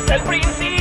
desde el principio.